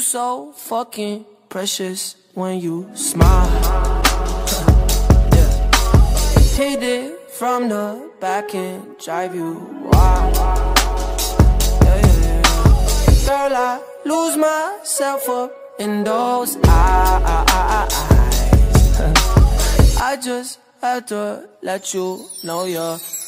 You so fucking precious when you smile. yeah. Hit it from the back and drive you wild. Yeah, yeah. Girl, I lose myself up in those eyes. I just had to let you know you're.